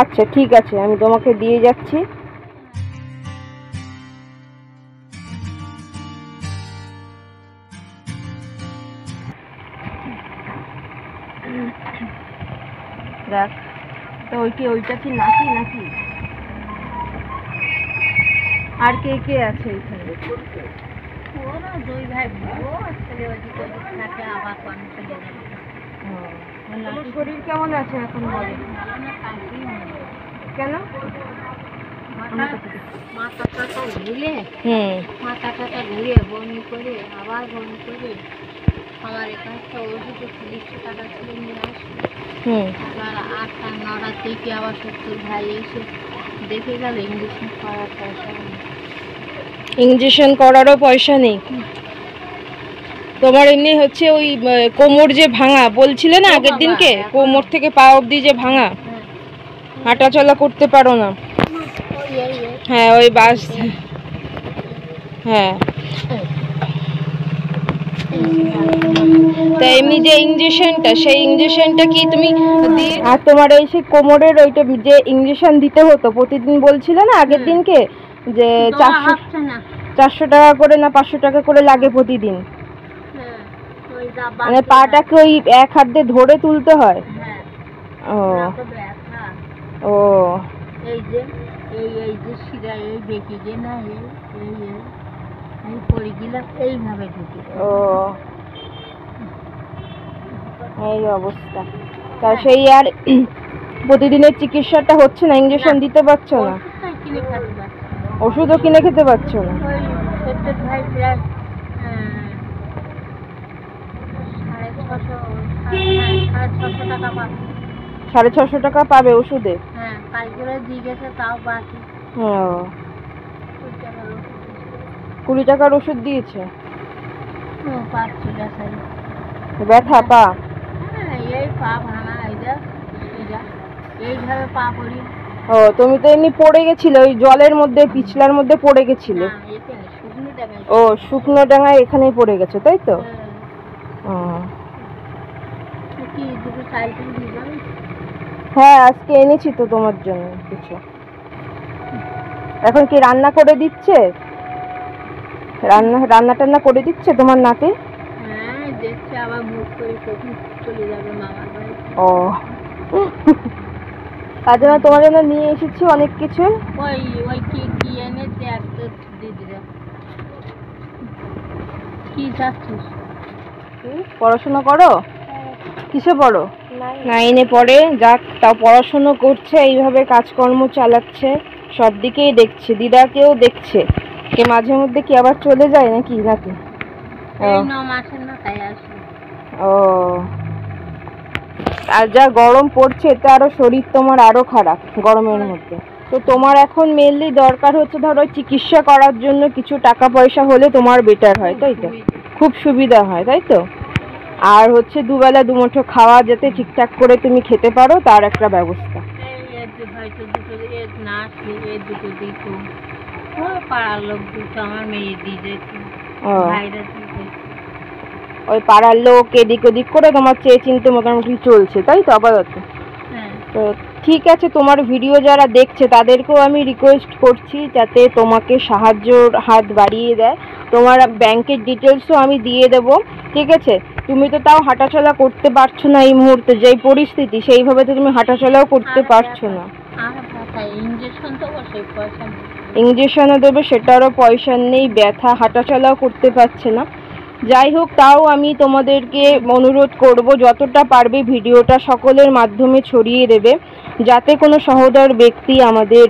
আচ্ছা ঠিক আছে আমি তোমাকে দিয়ে যাচ্ছি। দেখ তো ওই কি ওইটা কি নাকি নাকি? আর কে কে আছে এখানে? ওরা দুই ভাই ও ছেলে ওদিকে ওদিকে থাকে আবার পানি চলে গেল শরীর কেমন আছে এখন কেন? ঘুরে ঘুরে বমি করে আবার বমি করে আমার এখানে একটা ওষুধ তিরিশশো টাকা ছিল নিয়ে আসলো হুম। আবার আটটা নটা থেকে আবার সত্তর ভাই এসে দেখে গেল ইঞ্জেকশন করার পয়সা নেই। ইঞ্জেকশন করারও পয়সা নেই? তোমার এমনি হচ্ছে ওই কোমর যে ভাঙা বলছিলে না আগের দিনকে? কোমর থেকে পা অবধি যে ভাঙা হাঁটা চলা করতে পারো না। হ্যাঁ ওই বাস। হ্যাঁ। তা এমনি যে ইঞ্জেকশনটা সেই ইঞ্জেকশনটা কি তুমি আর তোমার এই সেই কোমরের ওইটা যে ইঞ্জেকশন দিতে হতো প্রতিদিন বলছিলে না আগের দিনকে? যে চারশো চারশো টাকা করে না পাঁচশো টাকা করে লাগে প্রতিদিন? হ্যাঁ মানে পাটাকে ওই এক হাত দিয়ে ধরে তুলতে হয়? হ্যাঁ। ও। ও। এই যে এই এই যে শিরা এই দেখি যে না এই এই এই পড়ে গেলাম এইভাবে ঢুকে ও। এই অবস্থা। তা সেই আর প্রতিদিনের চিকিৎসাটা হচ্ছে না? ইঞ্জেকশন দিতে পারছ না? ওষুধটা কিনে খাতে পারছি না। ওষুধও কিনে খেতে পারছ না ওই সত্তর ভাই প্রায় আহ, সাড়ে ছশো হ্যাঁ টাকা পাবে ওষুধে? হ্যাঁ দিয়ে গেছে তাও বাকি কুড়ি টাকার ওষুধ দিয়েছে। ব্যথা পা? হ্যাঁ এই পা ভাঙা এইটা এইটা এইভাবে পা পড়ি ও তুমি তো এমনি পড়ে গেছিলে ওই জলের মধ্যে পিছলার মধ্যে পড়ে গেছিলে। ও শুকনো ডাঙায় এখানেই পড়ে গেছে তাই তো ও কি দুটো সাইকেল দিলাম হ্যাঁ আজকে এনেছি তো তোমার জন্য কিছু। এখন কি রান্না করে দিচ্ছে? রান্না রান্না টান্না করে দিচ্ছে তোমার নাতি? হ্যাঁ দেখছে আবার মুখ করে কখন চলে যাবে মামার বাড়ি। ও। তার জন্য তোমার জন্য নিয়ে এসেছি অনেক কিছু। ওই ওই কি কি এনে দেখ দিদিরা কি চাচ্ছিস? পড়াশোনা করো? কিসে পড়ো? নাইনে পড়ে যাক তাও পড়াশুনো করছে এইভাবে কাজকর্ম চালাচ্ছে সব দিকেই দেখছে দিদাকেও দেখছে? কে মাঝে মধ্যে কি আবার চলে যায় নাকি? নাকি? ও। আর যা গরম পড়ছে এতে আরও শরীর তোমার আরও খারাপ গরমের মধ্যে। তো তোমার এখন মেনলি দরকার হচ্ছে ধরো চিকিৎসা করার জন্য কিছু টাকা পয়সা হলে তোমার বেটার হয় তাই তো? খুব সুবিধা হয় তাই তো? আর হচ্ছে দুবেলা দুমুঠো খাওয়া যাতে ঠিকঠাক করে তুমি খেতে পারো তার একটা ব্যবস্থা। ওই পাড়ার লোক এদিক ওদিক করে তোমার চেয়ে চিনতে মোটামুটি চলছে তাই তো আপাতত? হ্যাঁ। তো ঠিক আছে তোমার ভিডিও যারা দেখছে তাদেরকেও আমি রিকোয়েস্ট করছি যাতে তোমাকে সাহায্যর হাত বাড়িয়ে দেয়। তোমার ব্যাংকের ডিটেলসও আমি দিয়ে দেব ঠিক আছে? তুমি তো তাও হাঁটাচলা করতে পারছ না এই মুহূর্তে যেই পরিস্থিতি সেইভাবে তো তুমি হাঁটাচলাও করতে পারছ না। ইঞ্জেকশনও দেবে সেটারও পয়সা নেই ব্যথা হাঁটাচলাও করতে পারছে না। যাই হোক তাও আমি তোমাদেরকে অনুরোধ করব যতটা পারবে ভিডিওটা সকলের মাধ্যমে ছড়িয়ে দেবে যাতে কোনো সহদর ব্যক্তি আমাদের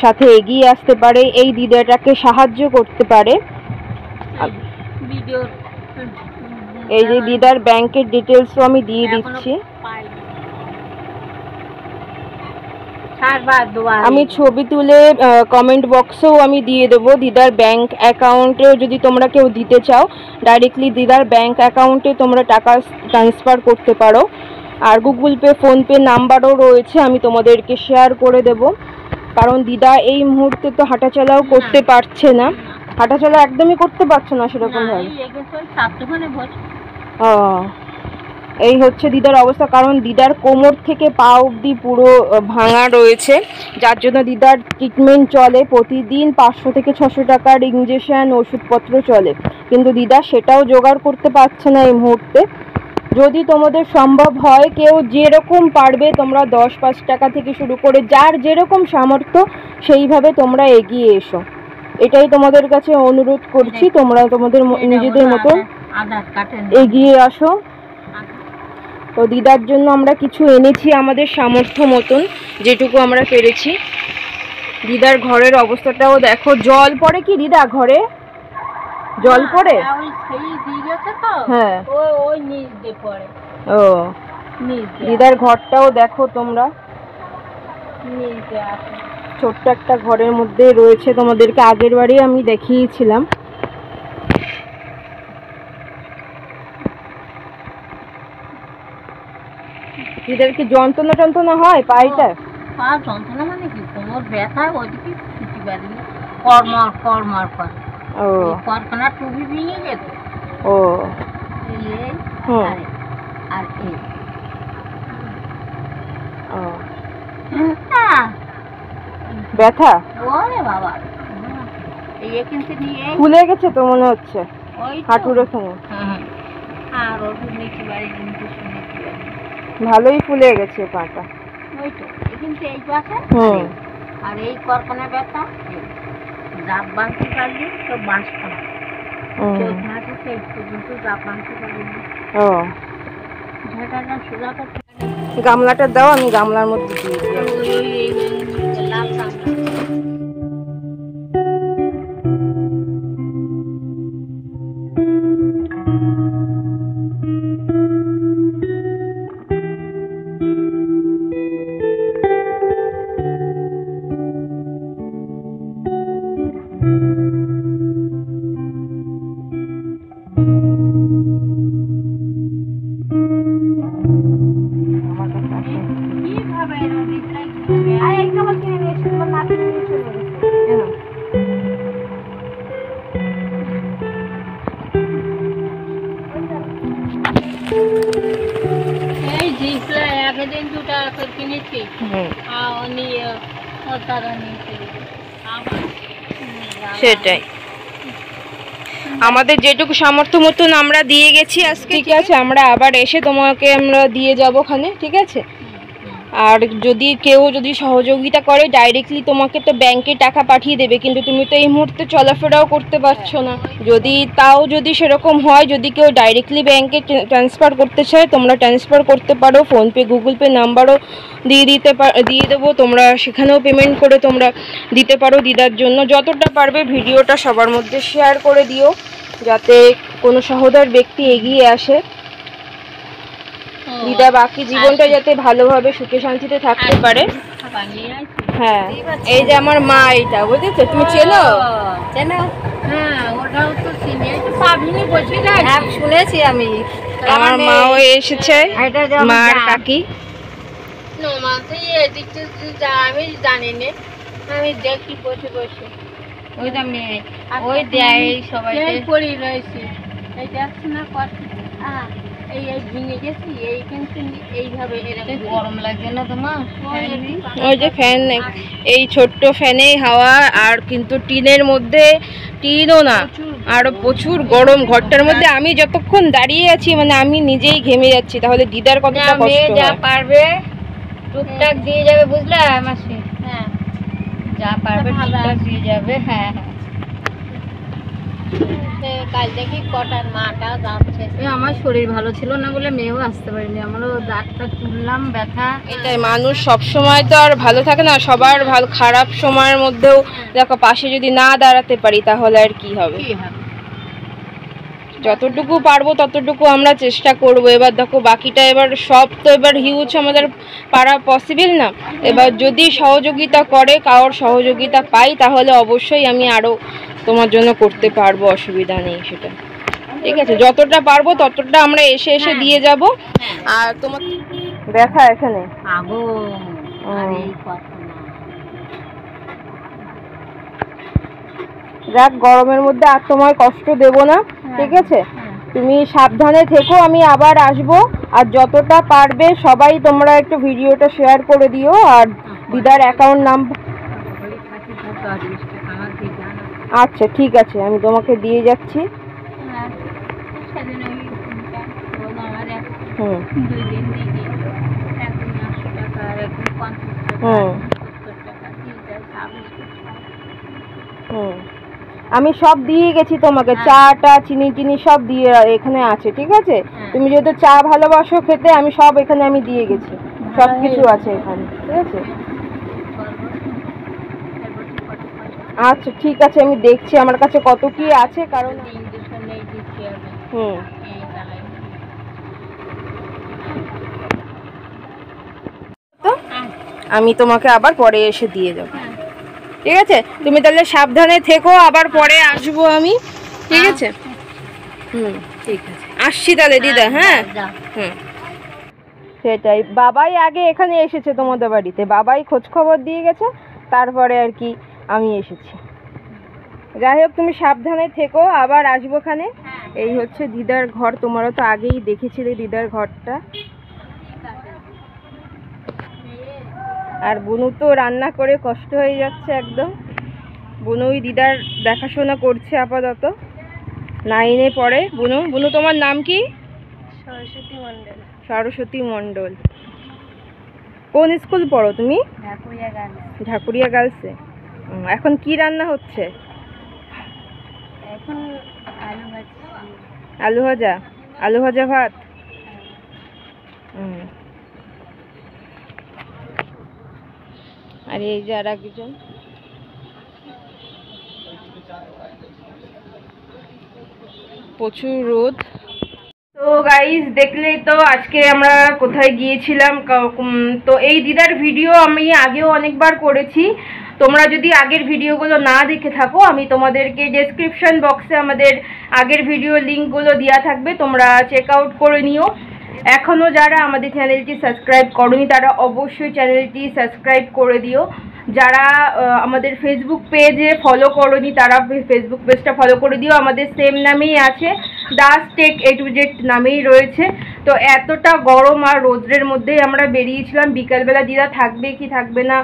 সাথে এগিয়ে আসতে পারে এই দিদাটাকে সাহায্য করতে পারে। ভিডিও এই যে দিদার ব্যাংকের ডিটেলসও আমি দিয়ে দিচ্ছি। আমি ছবি তুলে কমেন্ট বক্সেও আমি দিয়ে দেবো। দিদার ব্যাংক অ্যাকাউন্টেও যদি তোমরা কেউ দিতে চাও ডাইরেক্টলি দিদার ব্যাংক অ্যাকাউন্টে তোমরা টাকা ট্রান্সফার করতে পারো। আর গুগল পে ফোনপে নাম্বারও রয়েছে আমি তোমাদেরকে শেয়ার করে দেব। কারণ দিদা এই মুহূর্তে তো হাঁটাচলাও করতে পারছে না। হাঁটাচলা একদমই করতে পারছ না সেরকম ভাবে। ও এই হচ্ছে দিদার অবস্থা কারণ দিদার কোমর থেকে পা অবধি পুরো ভাঙা রয়েছে। যার জন্য দিদার ট্রিটমেন্ট চলে প্রতিদিন পাঁচশো থেকে ছশো টাকার ইঞ্জেকশন ওষুধপত্র চলে। কিন্তু দিদা সেটাও জোগাড় করতে পারছে না এই মুহূর্তে। যদি তোমাদের সম্ভব হয় কেউ যেরকম পারবে তোমরা দশ পাঁচ টাকা থেকে শুরু করে যার যেরকম সামর্থ্য সেইভাবে তোমরা এগিয়ে এসো। এটাই তোমাদের কাছে অনুরোধ করছি তোমরা তোমাদের নিজেদের মতন এগিয়ে আসো। তো দিদার জন্য আমরা কিছু এনেছি আমাদের সামর্থ্য মতন যেটুকু আমরা পেরেছি। দিদার ঘরের অবস্থাটাও দেখো। জল পড়ে কি দিদা ঘরে? জল পড়ে? হ্যাঁ, ও দিদার ঘরটাও দেখো তোমরা। নিচ ছোট্ট একটা ঘরের মধ্যে রয়েছে তোমাদেরকে আগের বারে আমি দেখিয়েছিলাম। দিদার কি যন্ত্রণা টন্ত্রণা হয় পায়েটা পা যন্ত্রণা মানে কি? কোমর ব্যথা ওইদিকে ছুটি বাড়িয়ে কর্মর কর্মর করে ও। করখানা টুপি ভেঙে যেত ও। আর এই, ও। ব্যথা? ওরে বাবা। এই কিন্তু নিয়ে? ফুলে গেছে তো মনে হচ্ছে। হাঁটুর ওখানে। হুম। আর ওর বাড়ি কিন্তু নিচে ভালোই ফুলে গেছে পাটা। ওই তো কিন্তু এই পাশে হুম। আর এই করখানা ব্যথা। জাপ বাঁধতে পারলি তো ঝাঁটাটা সোজা গামলাটা দাও আমি গামলার মধ্যে দিয়ে দিই সেটাই। আমাদের যেটুকু সামর্থ্য মতন আমরা দিয়ে গেছি আজকে ঠিক আছে আমরা আবার এসে তোমাকে আমরা দিয়ে যাব ওখানে ঠিক আছে? আর যদি কেউ যদি সহযোগিতা করে ডাইরেক্টলি তোমাকে তো ব্যাংকে টাকা পাঠিয়ে দেবে, কিন্তু তুমি তো এই মুহূর্তে চলাফেরাও করতে পারছ না। যদি তাও যদি সেরকম হয়, যদি কেউ ডাইরেক্টলি ব্যাংকে ট্রান্সফার করতে চায়, তোমরা ট্রান্সফার করতে পারো ফোনপে গুগল পে নাম্বারও দিয়ে দিতে দিয়ে দেবো, তোমরা সেখানেও পেমেন্ট করে তোমরা দিতে পারো দিদার জন্য। যতটা পারবে ভিডিওটা সবার মধ্যে শেয়ার করে দিও, যাতে কোনো সহোদর ব্যক্তি এগিয়ে আসে। দিদা বাকি জীবনটা যাতে ভালোভাবে সুখে শান্তিতে থাকতে পারে। হ্যাঁ এই যে আমার মা এটা বুঝেছ? তুমি চেনো? চেনো। হ্যাঁ হ্যাঁ, শুনেছি আমি। আমার মাও এসেছে এটা মা যা- কাকি আমি জানি না। আমি দেখি বসে বসে। ওইটা মেয়ে ওই দেয় সবাই পড়ি রয়েছে। এই দেখছি না আহ, এই এই ভেঙে গেছি এই কিন্তু এইভাবে এরকম গরম লাগে না তোমার? ওই যে ফ্যান এই ছোট্ট ফ্যানে হাওয়া আর কিন্তু টিনের মধ্যে টিনও না। আর প্রচুর গরম ঘরটার মধ্যে। আমি যতক্ষণ দাঁড়িয়ে আছি মানে আমি নিজেই ঘেমে যাচ্ছি তাহলে দিদার কতটা কষ্ট মেয়ে যা পারবে টুকটাক দিয়ে যাবে বুঝলা মাসি? হ্যাঁ। যা পারবে টুকটাক দিয়ে যাবে হ্যাঁ। কাল দেখি কটার মাটা যাচ্ছে? আমার শরীর ভালো ছিল না বলে মেয়েও আসতে পারিনি। আমারও দাঁতটা তুললাম ব্যথা। এটাই মানুষ সব সময় তো আর ভালো থাকে না সবার ভালো খারাপ সময়ের মধ্যেও দেখো পাশে যদি না দাঁড়াতে পারি তাহলে আর কি হবে? কি যতটুকু পারব ততটুকু আমরা চেষ্টা করব। এবার দেখো বাকিটা এবার সব তো এবার হিউজ আমাদের পারা পসিবল না। এবার যদি সহযোগিতা করে কারোর সহযোগিতা পাই তাহলে অবশ্যই আমি আরও তোমার জন্য করতে পারব অসুবিধা নেই সেটা। ঠিক আছে যতটা পারব ততটা আমরা এসে এসে হ্যাঁ। দিয়ে যাব। হ্যাঁ। আর তোমার ব্যথা এখানে? যাক গরমের মধ্যে আর তোমার কষ্ট দেব না ঠিক আছে? হ্যাঁ। তুমি সাবধানে থেকো আমি আবার আসব। আর যতটা পারবে সবাই তোমরা একটু ভিডিওটা শেয়ার করে দিও আর দিদার অ্যাকাউন্ট নাম্বার ঘরে থাকি তো আর বিশ টাকা আমাকে জানা আচ্ছা ঠিক আছে আমি তোমাকে দিয়ে যাচ্ছি। এক হুম। হুম। হুম। আমি সব দিয়ে গেছি তোমাকে হ্যাঁ। চাটা চিনি টিনি সব দিয়ে এখানে আছে ঠিক আছে? হ্যাঁ। তুমি যেহেতু চা ভালোবাসো খেতে আমি সব এখানে আমি দিয়ে গেছি সব কিছু আছে এখানে ঠিক আছে? আচ্ছা ঠিক আছে আমি দেখছি আমার কাছে কত কি আছে কারণ হুম। তো আমি তোমাকে আবার পরে এসে দিয়ে দেবো। হ্যাঁ। ঠিক আছে? তুমি তাহলে সাবধানে থেকো আবার পরে আসব আমি। ঠিক আছে? হুম ঠিক আছে। আসছি তাহলে দিদা হ্যাঁ? হুম। সেটাই বাবাই আগে এখানে এসেছে তোমাদের বাড়িতে। বাবাই খোঁজ খবর দিয়ে গেছে তারপরে আর কি আমি এসেছি। যাই হোক তুমি সাবধানে থেকো আবার আসব খানে হ্যাঁ এই হচ্ছে দিদার ঘর তোমরা তো আগেই দেখেছিলে দিদার ঘরটা। আর বুনু তো রান্না করে কষ্ট হয়ে যাচ্ছে একদম। বুনুই দিদার দেখাশোনা করছে আপাতত। নাইনে পড়ে। বুনু বুনু তোমার নাম কি? সরস্বতী মন্ডল সরস্বতী মণ্ডল। কোন স্কুল পড়ো তুমি? ঢাকুরিয়া গান ঢাকুরিয়া গার্লসে। এখন কি রান্না হচ্ছে? এখন আলু ভাজি। আলু ভাজা? আলু ভাজা ভাত? আর এই যে আর একজন। প্রচুর রোদ। তো গাইস দেখলেই তো আজকে আমরা কোথায় গিয়েছিলাম তো এই দিদার ভিডিও আমি আগেও অনেকবার করেছি। তোমরা যদি আগের ভিডিওগুলো না দেখে থাকো, আমি তোমাদেরকে ডেসক্রিপশন বক্সে আমাদের আগের ভিডিও লিঙ্কগুলো দেওয়া থাকবে, তোমরা চেক আউট করে নিও। এখনও যারা আমাদের চ্যানেলটি সাবস্ক্রাইব করনি, তারা অবশ্যই চ্যানেলটি সাবস্ক্রাইব করে দিও। যারা আমাদের ফেসবুক পেজে ফলো করনি, তারা ফেসবুক পেজটা ফলো করে দিও। আমাদের সেম নামেই আছে Das tech A to Z নামেই রয়েছে। তো এতটা গরম আর রোদ্রের মধ্যেই আমরা বেরিয়েছিলাম। বিকালবেলা দিদা থাকবে কি থাকবে না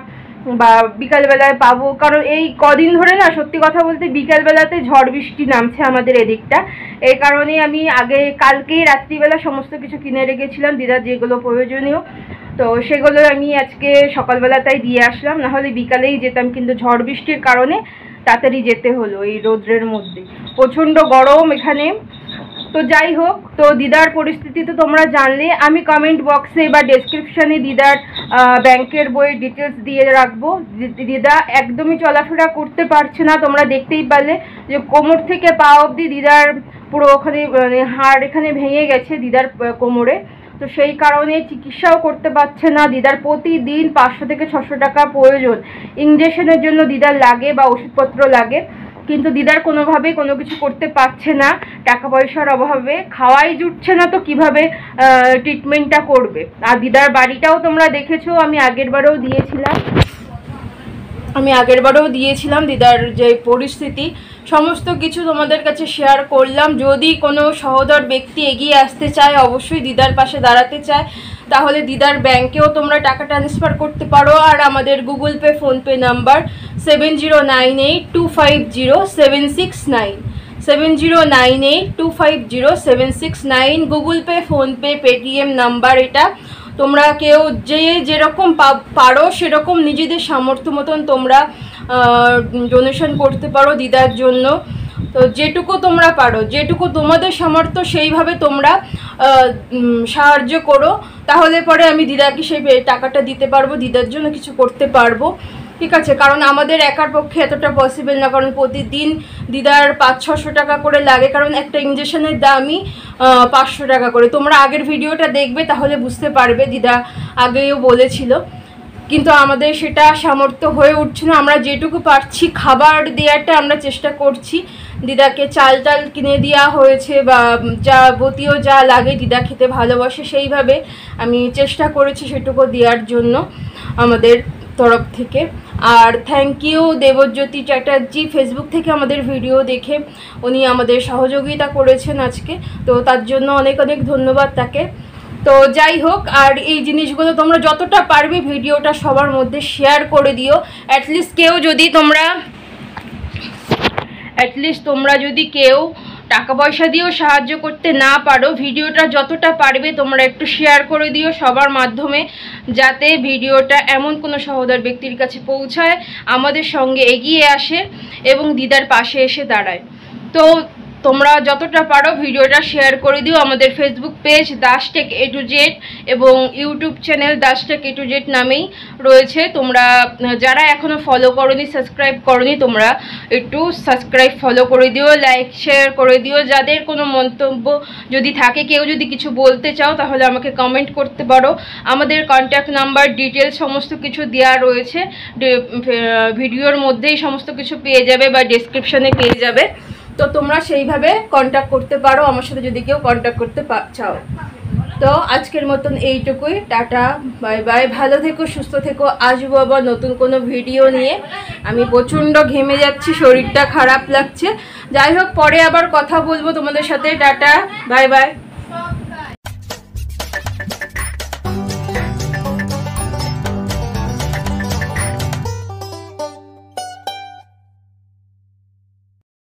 বা বিকালবেলায় পাবো। কারণ এই কদিন ধরে না, সত্যি কথা বলতে বিকালবেলাতে ঝড় বৃষ্টি নামছে আমাদের এদিকটা। এই কারণেই আমি আগে কালকেই রাত্রিবেলা সমস্ত কিছু কিনে রেখেছিলাম দিদার যেগুলো প্রয়োজনীয়। তো সেগুলো আমি আজকে সকালবেলাটাই দিয়ে আসলাম। না হলে বিকালেই যেতাম, কিন্তু ঝড় বৃষ্টির কারণে তাড়াতাড়ি যেতে হলো এই রৌদ্রের মধ্যে। প্রচণ্ড গরম এখানে। তো যাই হোক, তো দিদার পরিস্থিতি তো তোমরা জানলে। আমি কমেন্ট বক্সে বা ডেসক্রিপশানে দিদার ব্যাংকের বইয়ের ডিটেলস দিয়ে রাখব। দিদা একদমই চলাফেরা করতে পারছে না, তোমরা দেখতেই পারলে যে কোমর থেকে পা অবধি দিদার পুরো ওখানে মানে হাড় এখানে ভেঙে গেছে দিদার কোমরে। তো সেই কারণে চিকিৎসাও করতে পারছে না। দিদার প্রতিদিন পাঁচশো থেকে ছশো টাকা প্রয়োজন। ইঞ্জেকশনের জন্য দিদার লাগে বা ওষুধপত্র লাগে। কিন্তু দিদার কোনোভাবেই কোনো কিছু করতে পারছে না টাকা পয়সার অভাবে। খাওয়াই জুটছে না তো কীভাবে ট্রিটমেন্টটা করবে? আর দিদার বাড়িটাও তোমরা দেখেছ, আমি আগের বারেও দিয়েছিলাম। আমি আগের বারেও দিয়েছিলাম দিদার যে পরিস্থিতি। সমস্ত কিছু তোমাদের কাছে শেয়ার করলাম। যদি কোনো সহদর ব্যক্তি এগিয়ে আসতে চায়, অবশ্যই দিদার পাশে দাঁড়াতে চায়। তাহলে দিদার ব্যাংকেও তোমরা টাকা ট্রান্সফার করতে পারো। আর আমাদের Google Pay PhonePe number seven zero nine eight two five zero seven six nine seven zero nine eight two five zero seven six nine Google Pay PhonePe Paytm number এটা। তোমরা কেউ যে যেরকম পারো সেরকম নিজেদের সামর্থ্য মতন তোমরা ডোনেশন করতে পারো দিদার জন্য। তো যেটুকু তোমরা পারো, যেটুকু তোমাদের সামর্থ্য সেইভাবে তোমরা সাহায্য করো। তাহলে পরে আমি দিদাকে সেই টাকাটা দিতে পারব, দিদার জন্য কিছু করতে পারব। ঠিক আছে, কারণ আমাদের একার পক্ষে এতটা পসিবল না, কারণ প্রতিদিন দিদার পাঁচ, ছশো টাকা করে লাগে, কারণ একটা ইঞ্জেকশনের দামই পাঁচশো টাকা করে। তোমরা আগের ভিডিওটা দেখবে, তাহলে বুঝতে পারবে দিদা আগেও বলেছিল। কিন্তু আমাদের সেটা সামর্থ্য হয়ে উঠছে না, আমরা যেটুকু পারছি খাবার দেওয়াটা আমরা চেষ্টা করছি। দিদাকে চাল টাল কিনে দেওয়া হয়েছে বা যাবতীয় যা লাগে দিদা খেতে ভালোবাসে, সেইভাবে আমি চেষ্টা করেছি সেটুকু দেওয়ার জন্য আমাদের তরফ থেকে। আর thank you Debjyoti Chatterjee Facebook থেকে আমাদের ভিডিও দেখে উনি আমাদের সহযোগিতা করেছেন আজকে। তো তার জন্য অনেক অনেক ধন্যবাদ তাকে। তো যাই হোক, আর এই জিনিসগুলো তোমরা যতটা পারবে ভিডিওটা সবার মধ্যে শেয়ার করে দিও। অ্যাটলিস্ট কেউ যদি তোমরা অ্যাটলিস্ট তোমরা যদি কেউ টাকা পয়সা দিয়েও সাহায্য করতে না পারো। ভিডিওটা যতটা পারবে তোমরা একটু শেয়ার করে দিও সবার মাধ্যমে, যাতে ভিডিওটা এমন কোনো সহোদর ব্যক্তির কাছে পৌঁছায়, আমাদের সঙ্গে এগিয়ে আসে এবং দিদার পাশে এসে দাঁড়ায়। তো তোমরা যতটা পারো ভিডিওটা শেয়ার করে দিও। আমাদের Facebook page Das tech A to Z এবং YouTube channel Das tech A to Z নামেই রয়েছে। তোমরা, যারা এখনও ফলো করনি সাবস্ক্রাইব করনি, তোমরা একটু সাবস্ক্রাইব ফলো করে দিও লাইক শেয়ার করে দিও। যাদের কোনো মন্তব্য যদি থাকে, কেউ যদি কিছু বলতে চাও, তাহলে আমাকে কমেন্ট করতে পারো। আমাদের কন্ট্যাক্ট নাম্বার ডিটেলস সমস্ত কিছু দেওয়া রয়েছে। ভিডিওর মধ্যেই সমস্ত কিছু পেয়ে যাবে বা ডেসক্রিপশনে পেয়ে যাবে। তো তোমরা সেইভাবে কন্ট্যাক্ট করতে পারো, আমার সাথে যদি কেউ কন্ট্যাক্ট করতে চাও। তো আজকের মতন এইটুকুই, টাটা বাই বাই ভালো থেকো, সুস্থ থেকো, আসব আবার নতুন কোনো ভিডিও নিয়ে। আমি প্রচণ্ড ঘেমে যাচ্ছি, শরীরটা খারাপ লাগছে। যাই হোক, পরে আবার কথা বলব তোমাদের সাথে। Tata bye bye